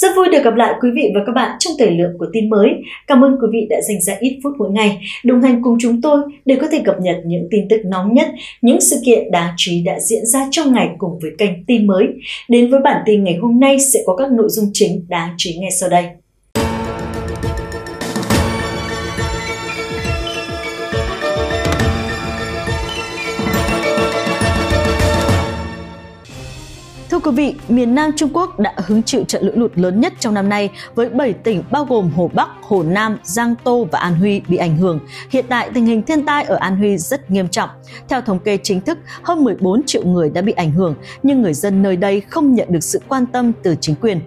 Rất vui được gặp lại quý vị và các bạn trong thời lượng của tin mới. Cảm ơn quý vị đã dành ra ít phút mỗi ngày đồng hành cùng chúng tôi để có thể cập nhật những tin tức nóng nhất, những sự kiện đáng chú ý đã diễn ra trong ngày cùng với kênh tin mới. Đến với bản tin ngày hôm nay sẽ có các nội dung chính đáng chú ý ngay sau đây. Thưa quý vị, miền Nam Trung Quốc đã hứng chịu trận lũ lụt lớn nhất trong năm nay với 7 tỉnh bao gồm Hồ Bắc, Hồ Nam, Giang Tô và An Huy bị ảnh hưởng. Hiện tại tình hình thiên tai ở An Huy rất nghiêm trọng. Theo thống kê chính thức, hơn 14 triệu người đã bị ảnh hưởng, nhưng người dân nơi đây không nhận được sự quan tâm từ chính quyền.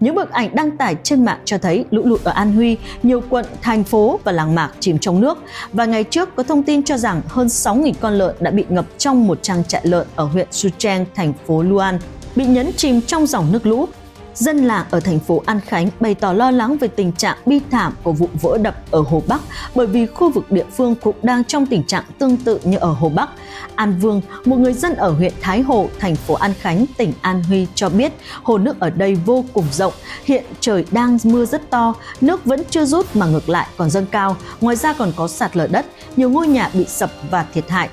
Những bức ảnh đăng tải trên mạng cho thấy lũ lụt ở An Huy, nhiều quận, thành phố và làng mạc chìm trong nước. Và ngày trước có thông tin cho rằng hơn 6.000 con lợn đã bị ngập trong một trang trại lợn ở huyện Sucheng, thành phố Luan bị nhấn chìm trong dòng nước lũ. Dân làng ở thành phố An Khánh bày tỏ lo lắng về tình trạng bi thảm của vụ vỡ đập ở Hồ Bắc bởi vì khu vực địa phương cũng đang trong tình trạng tương tự như ở Hồ Bắc. An Vương, một người dân ở huyện Thái Hồ, thành phố An Khánh, tỉnh An Huy cho biết hồ nước ở đây vô cùng rộng. Hiện trời đang mưa rất to, nước vẫn chưa rút mà ngược lại còn dâng cao. Ngoài ra còn có sạt lở đất, nhiều ngôi nhà bị sập và thiệt hại.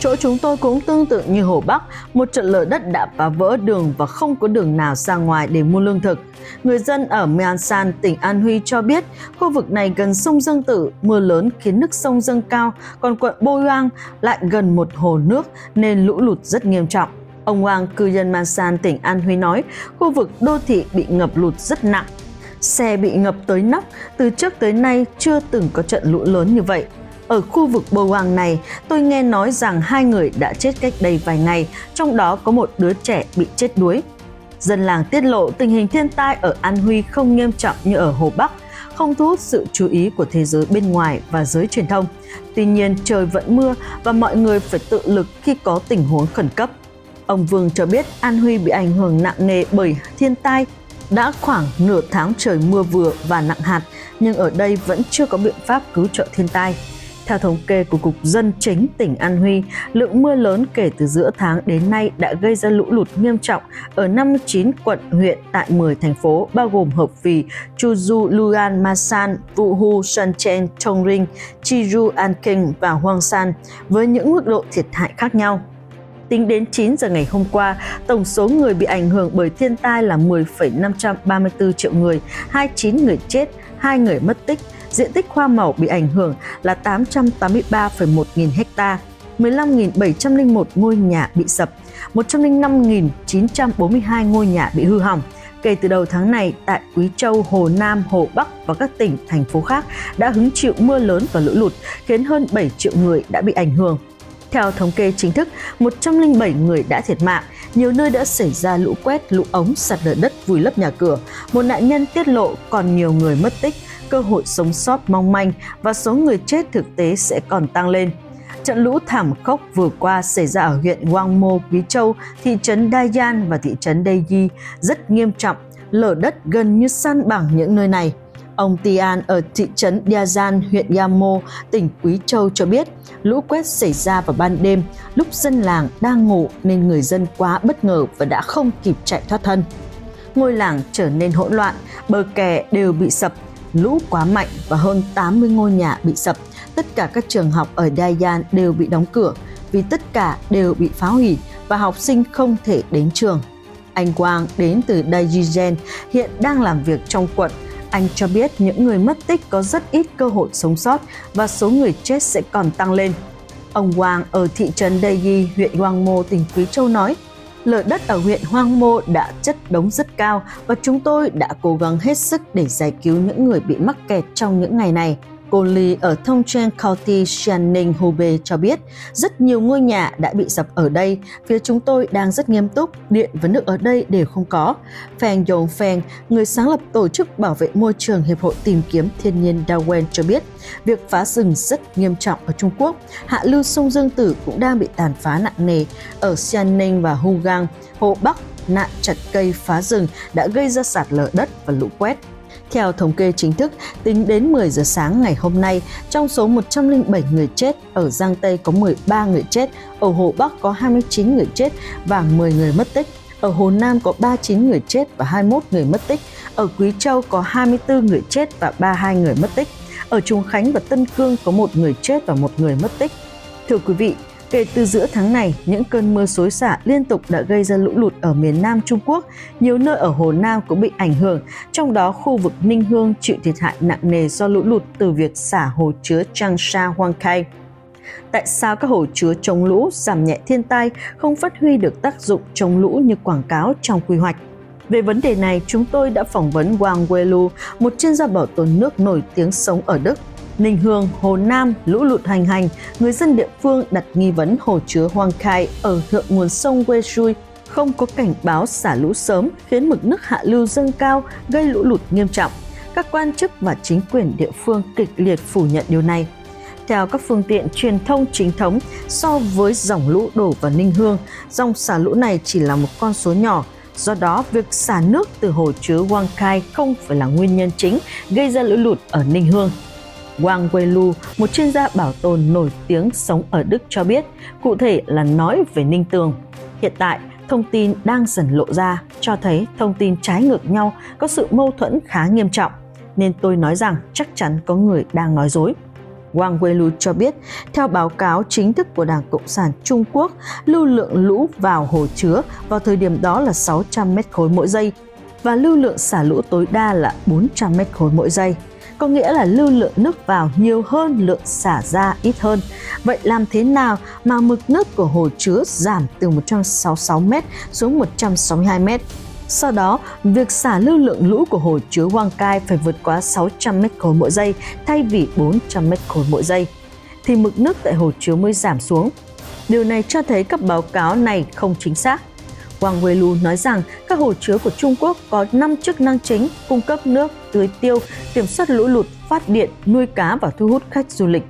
Chỗ chúng tôi cũng tương tự như Hồ Bắc, một trận lở đất đã phá vỡ đường và không có đường nào ra ngoài để mua lương thực. Người dân ở Myansan, tỉnh An Huy cho biết khu vực này gần sông Dương Tử, mưa lớn khiến nước sông dâng cao, còn quận Boyang lại gần một hồ nước nên lũ lụt rất nghiêm trọng. Ông Wang, cư dân Mansan, tỉnh An Huy nói khu vực đô thị bị ngập lụt rất nặng. Xe bị ngập tới nóc, từ trước tới nay chưa từng có trận lũ lớn như vậy. Ở khu vực bầu hoàng này, tôi nghe nói rằng hai người đã chết cách đây vài ngày, trong đó có một đứa trẻ bị chết đuối. Dân làng tiết lộ tình hình thiên tai ở An Huy không nghiêm trọng như ở Hồ Bắc, không thu hút sự chú ý của thế giới bên ngoài và giới truyền thông. Tuy nhiên, trời vẫn mưa và mọi người phải tự lực khi có tình huống khẩn cấp. Ông Vương cho biết An Huy bị ảnh hưởng nặng nề bởi thiên tai đã khoảng nửa tháng trời mưa vừa và nặng hạt, nhưng ở đây vẫn chưa có biện pháp cứu trợ thiên tai. Theo thống kê của Cục Dân chính tỉnh An Huy, lượng mưa lớn kể từ giữa tháng đến nay đã gây ra lũ lụt nghiêm trọng ở 59 quận huyện tại 10 thành phố bao gồm Hợp Phì, Chuju, Lugan, Masan, Wuhu, Shenzhen, Chongqing, Chiju, Anking và Huangsan với những mức độ thiệt hại khác nhau. Tính đến 9 giờ ngày hôm qua, tổng số người bị ảnh hưởng bởi thiên tai là 10,534 triệu người, 29 người chết, 2 người mất tích, diện tích hoa màu bị ảnh hưởng là 883,1 nghìn hecta, 15.701 ngôi nhà bị sập, 105.942 ngôi nhà bị hư hỏng. Kể từ đầu tháng này, tại Quý Châu, Hồ Nam, Hồ Bắc và các tỉnh, thành phố khác đã hứng chịu mưa lớn và lũ lụt, khiến hơn 7 triệu người đã bị ảnh hưởng. Theo thống kê chính thức, 107 người đã thiệt mạng, nhiều nơi đã xảy ra lũ quét, lũ ống, sạt lở đất vùi lấp nhà cửa. Một nạn nhân tiết lộ còn nhiều người mất tích, cơ hội sống sót mong manh và số người chết thực tế sẽ còn tăng lên. Trận lũ thảm khốc vừa qua xảy ra ở huyện Wang Mo, Quý Châu, thị trấn Dayan và thị trấn Dayi rất nghiêm trọng, lở đất gần như san bằng những nơi này. Ông Tian ở thị trấn Diazan, huyện Yamo, tỉnh Quý Châu cho biết, lũ quét xảy ra vào ban đêm, lúc dân làng đang ngủ nên người dân quá bất ngờ và đã không kịp chạy thoát thân. Ngôi làng trở nên hỗn loạn, bờ kè đều bị sập, lũ quá mạnh và hơn 80 ngôi nhà bị sập. Tất cả các trường học ở Dayan đều bị đóng cửa vì tất cả đều bị phá hủy và học sinh không thể đến trường. Anh Quang đến từ Daejigen hiện đang làm việc trong quận. Anh cho biết những người mất tích có rất ít cơ hội sống sót và số người chết sẽ còn tăng lên. Ông Quang ở thị trấn Daeji, huyện Hoang Mô, tỉnh Quý Châu nói – lở đất ở huyện Hoang Mô đã chất đống rất cao và chúng tôi đã cố gắng hết sức để giải cứu những người bị mắc kẹt trong những ngày này. Cô Lee ở Thông Trang County, Shanning, Hubei cho biết rất nhiều ngôi nhà đã bị sập ở đây. Phía chúng tôi đang rất nghiêm túc, điện và nước ở đây đều không có. Feng Yong Feng, người sáng lập tổ chức bảo vệ môi trường Hiệp hội tìm kiếm thiên nhiên Darwin cho biết, việc phá rừng rất nghiêm trọng ở Trung Quốc. Hạ lưu sông Dương Tử cũng đang bị tàn phá nặng nề. Ở Shanning và Hugang, Hồ Bắc, nạn chặt cây phá rừng đã gây ra sạt lở đất và lũ quét. Theo thống kê chính thức, tính đến 10 giờ sáng ngày hôm nay, trong số 107 người chết, ở Giang Tây có 13 người chết, ở Hồ Bắc có 29 người chết và 10 người mất tích. Ở Hồ Nam có 39 người chết và 21 người mất tích. Ở Quý Châu có 24 người chết và 32 người mất tích. Ở Trung Khánh và Tân Cương có một người chết và một người mất tích. Thưa quý vị, Kể từ giữa tháng này, những cơn mưa xối xả liên tục đã gây ra lũ lụt ở miền Nam Trung Quốc. Nhiều nơi ở Hồ Nam cũng bị ảnh hưởng, trong đó khu vực Ninh Hương chịu thiệt hại nặng nề do lũ lụt từ việc xả hồ chứa Changsha Huang Khai. Tại sao các hồ chứa chống lũ giảm nhẹ thiên tai không phát huy được tác dụng chống lũ như quảng cáo trong quy hoạch? Về vấn đề này, chúng tôi đã phỏng vấn Wang Weilu, một chuyên gia bảo tồn nước nổi tiếng sống ở Đức. Ninh Hương, Hồ Nam, lũ lụt hành hành, người dân địa phương đặt nghi vấn hồ chứa Hoang Khai ở thượng nguồn sông Quê Weishui không có cảnh báo xả lũ sớm khiến mực nước hạ lưu dâng cao gây lũ lụt nghiêm trọng. Các quan chức và chính quyền địa phương kịch liệt phủ nhận điều này. Theo các phương tiện truyền thông chính thống, so với dòng lũ đổ vào Ninh Hương, dòng xả lũ này chỉ là một con số nhỏ, Do đó, việc xả nước từ hồ chứa Wang Khai không phải là nguyên nhân chính gây ra lũ lụt ở Ninh Hương. Wang Weilu, một chuyên gia bảo tồn nổi tiếng sống ở Đức cho biết, cụ thể là nói về Ninh Tường. Hiện tại, thông tin đang dần lộ ra cho thấy thông tin trái ngược nhau có sự mâu thuẫn khá nghiêm trọng, nên tôi nói rằng chắc chắn có người đang nói dối. Wang Weilu cho biết, theo báo cáo chính thức của Đảng Cộng sản Trung Quốc, lưu lượng lũ vào hồ chứa vào thời điểm đó là 600 mét khối mỗi giây và lưu lượng xả lũ tối đa là 400 mét khối mỗi giây có nghĩa là lưu lượng nước vào nhiều hơn lượng xả ra ít hơn. Vậy làm thế nào mà mực nước của hồ chứa giảm từ 166 m xuống 162 m? Sau đó, việc xả lưu lượng lũ của hồ chứa Hoang Cai phải vượt quá 600 m khối mỗi giây thay vì 400 m khối mỗi giây thì mực nước tại hồ chứa mới giảm xuống. Điều này cho thấy các báo cáo này không chính xác. Wang Weilu nói rằng các hồ chứa của Trung Quốc có 5 chức năng chính cung cấp nước, tưới tiêu, kiểm soát lũ lụt, phát điện, nuôi cá và thu hút khách du lịch.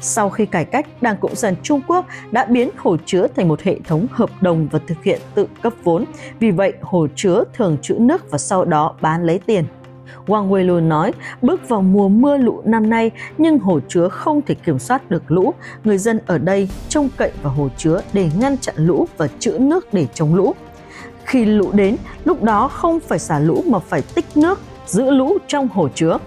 Sau khi cải cách, Đảng Cộng sản Trung Quốc đã biến hồ chứa thành một hệ thống hợp đồng và thực hiện tự cấp vốn. Vì vậy, hồ chứa thường trữ nước và sau đó bán lấy tiền. Wang Weilu nói, bước vào mùa mưa lũ năm nay nhưng hồ chứa không thể kiểm soát được lũ. Người dân ở đây trông cậy vào hồ chứa để ngăn chặn lũ và trữ nước để chống lũ. Khi lũ đến, lúc đó không phải xả lũ mà phải tích nước, giữ lũ trong hồ chứa.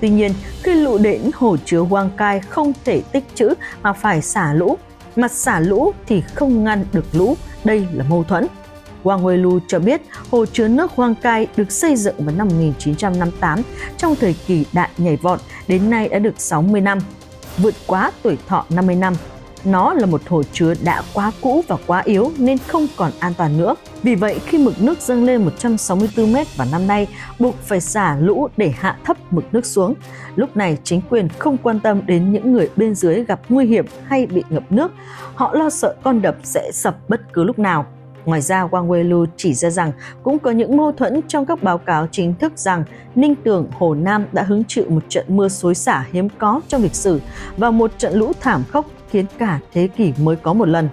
Tuy nhiên, khi lũ đến hồ chứa Quang Cai không thể tích trữ mà phải xả lũ, mà xả lũ thì không ngăn được lũ, đây là mâu thuẫn. Wang Weilu cho biết hồ chứa nước Hoang Cai được xây dựng vào năm 1958 trong thời kỳ đại nhảy vọt, đến nay đã được 60 năm, vượt quá tuổi thọ 50 năm nó là một hồ chứa đã quá cũ và quá yếu nên không còn an toàn nữa. Vì vậy, khi mực nước dâng lên 164 mét vào năm nay, buộc phải xả lũ để hạ thấp mực nước xuống. Lúc này, chính quyền không quan tâm đến những người bên dưới gặp nguy hiểm hay bị ngập nước. Họ lo sợ con đập sẽ sập bất cứ lúc nào. Ngoài ra, Wang Weilu chỉ ra rằng cũng có những mâu thuẫn trong các báo cáo chính thức rằng Ninh Tường, Hồ Nam đã hứng chịu một trận mưa xối xả hiếm có trong lịch sử và một trận lũ thảm khốc khiến cả thế kỷ mới có một lần.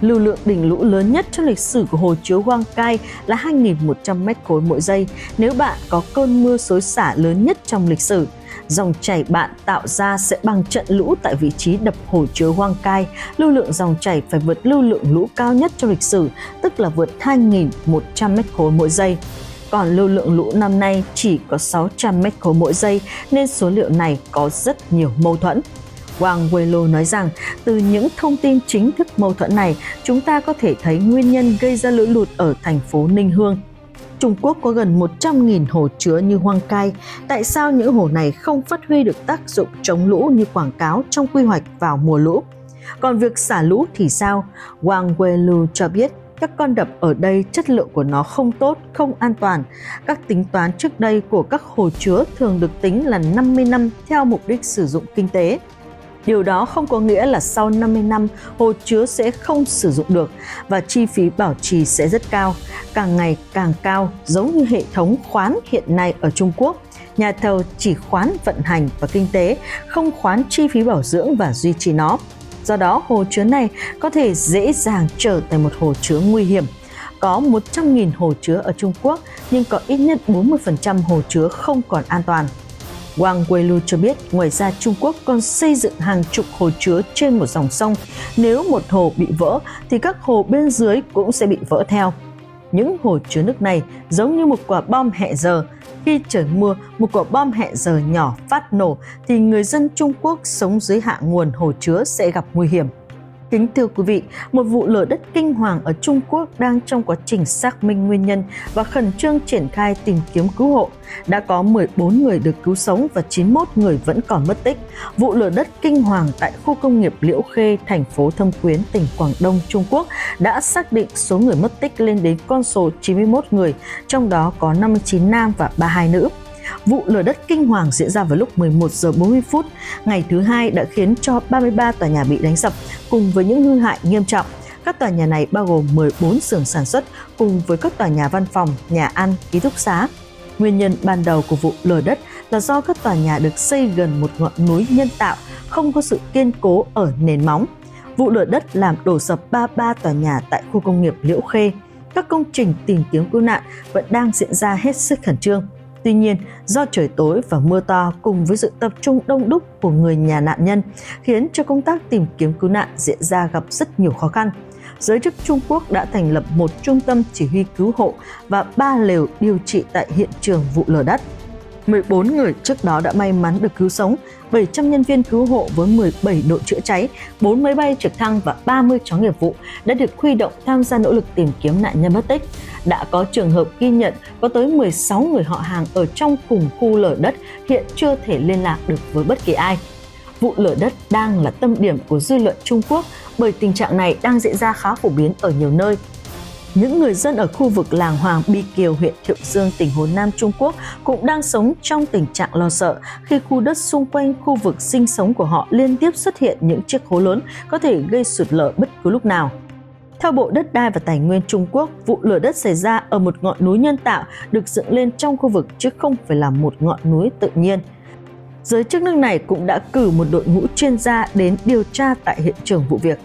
Lưu lượng đỉnh lũ lớn nhất trong lịch sử của hồ chứa Hoang Cai là 2.100 mét khối mỗi giây nếu bạn có cơn mưa xối xả lớn nhất trong lịch sử. Dòng chảy bạn tạo ra sẽ bằng trận lũ tại vị trí đập hồ chứa Hoang Cai. Lưu lượng dòng chảy phải vượt lưu lượng lũ cao nhất trong lịch sử, tức là vượt 2.100 mét khối mỗi giây còn lưu lượng lũ năm nay chỉ có 600 mét khối mỗi giây nên số liệu này có rất nhiều mâu thuẫn. Wang Weilu nói rằng từ những thông tin chính thức mâu thuẫn này, chúng ta có thể thấy nguyên nhân gây ra lũ lụt ở thành phố Ninh Hương. Trung Quốc có gần 100.000 hồ chứa như Hoang Cai. Tại sao những hồ này không phát huy được tác dụng chống lũ như quảng cáo trong quy hoạch vào mùa lũ? Còn việc xả lũ thì sao? Wang Weilu cho biết các con đập ở đây chất lượng của nó không tốt, không an toàn. Các tính toán trước đây của các hồ chứa thường được tính là 50 năm theo mục đích sử dụng kinh tế. Điều đó không có nghĩa là sau 50 năm hồ chứa sẽ không sử dụng được và chi phí bảo trì sẽ rất cao, càng ngày càng cao giống như hệ thống khoán hiện nay ở Trung Quốc. Nhà thầu chỉ khoán vận hành và kinh tế, không khoán chi phí bảo dưỡng và duy trì nó. Do đó, hồ chứa này có thể dễ dàng trở thành một hồ chứa nguy hiểm. Có 100.000 hồ chứa ở Trung Quốc, nhưng có ít nhất 40% hồ chứa không còn an toàn. Wang Weilu cho biết, ngoài ra Trung Quốc còn xây dựng hàng chục hồ chứa trên một dòng sông. Nếu một hồ bị vỡ, thì các hồ bên dưới cũng sẽ bị vỡ theo. Những hồ chứa nước này giống như một quả bom hẹ giờ. Khi trời mưa, một quả bom hẹ giờ nhỏ phát nổ thì người dân Trung Quốc sống dưới hạ nguồn hồ chứa sẽ gặp nguy hiểm. Kính thưa quý vị, một vụ lở đất kinh hoàng ở Trung Quốc đang trong quá trình xác minh nguyên nhân và khẩn trương triển khai tìm kiếm cứu hộ. Đã có 14 người được cứu sống và 91 người vẫn còn mất tích. Vụ lở đất kinh hoàng tại khu công nghiệp Liễu Khê, thành phố Thâm Quyến, tỉnh Quảng Đông, Trung Quốc đã xác định số người mất tích lên đến con số 91 người, trong đó có 59 nam và 32 nữ. Vụ lở đất kinh hoàng diễn ra vào lúc 11 giờ 40 phút ngày thứ hai đã khiến cho 33 tòa nhà bị đánh sập cùng với những hư hại nghiêm trọng. Các tòa nhà này bao gồm 14 xưởng sản xuất cùng với các tòa nhà văn phòng, nhà ăn, ký túc xá. Nguyên nhân ban đầu của vụ lở đất là do các tòa nhà được xây gần một ngọn núi nhân tạo, không có sự kiên cố ở nền móng. Vụ lở đất làm đổ sập 33 tòa nhà tại khu công nghiệp Liễu Khê. Các công trình tìm kiếm cứu nạn vẫn đang diễn ra hết sức khẩn trương. Tuy nhiên, do trời tối và mưa to cùng với sự tập trung đông đúc của người nhà nạn nhân khiến cho công tác tìm kiếm cứu nạn diễn ra gặp rất nhiều khó khăn. Giới chức Trung Quốc đã thành lập một trung tâm chỉ huy cứu hộ và ba lều điều trị tại hiện trường vụ lở đất. 14 người trước đó đã may mắn được cứu sống, 700 nhân viên cứu hộ với 17 đội chữa cháy, 4 máy bay trực thăng và 30 chó nghiệp vụ đã được huy động tham gia nỗ lực tìm kiếm nạn nhân mất tích. Đã có trường hợp ghi nhận có tới 16 người họ hàng ở trong cùng khu lở đất hiện chưa thể liên lạc được với bất kỳ ai. Vụ lở đất đang là tâm điểm của dư luận Trung Quốc bởi tình trạng này đang diễn ra khá phổ biến ở nhiều nơi những người dân ở khu vực làng Hoàng Bi Kiều, huyện Thiệu Dương, tỉnh Hồ Nam, Trung Quốc cũng đang sống trong tình trạng lo sợ khi khu đất xung quanh khu vực sinh sống của họ liên tiếp xuất hiện những chiếc hố lớn có thể gây sụt lở bất cứ lúc nào. Theo Bộ Đất đai và Tài nguyên Trung Quốc, vụ lở đất xảy ra ở một ngọn núi nhân tạo được dựng lên trong khu vực chứ không phải là một ngọn núi tự nhiên. Giới chức nước này cũng đã cử một đội ngũ chuyên gia đến điều tra tại hiện trường vụ việc.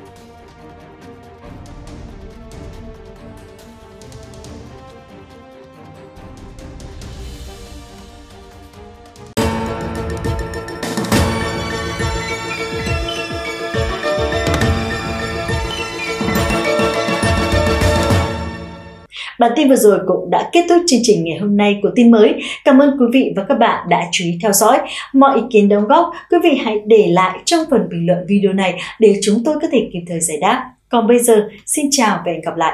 Bản tin vừa rồi cũng đã kết thúc chương trình ngày hôm nay của tin mới. Cảm ơn quý vị và các bạn đã chú ý theo dõi. Mọi ý kiến đóng góp, quý vị hãy để lại trong phần bình luận video này để chúng tôi có thể kịp thời giải đáp. Còn bây giờ, xin chào và hẹn gặp lại.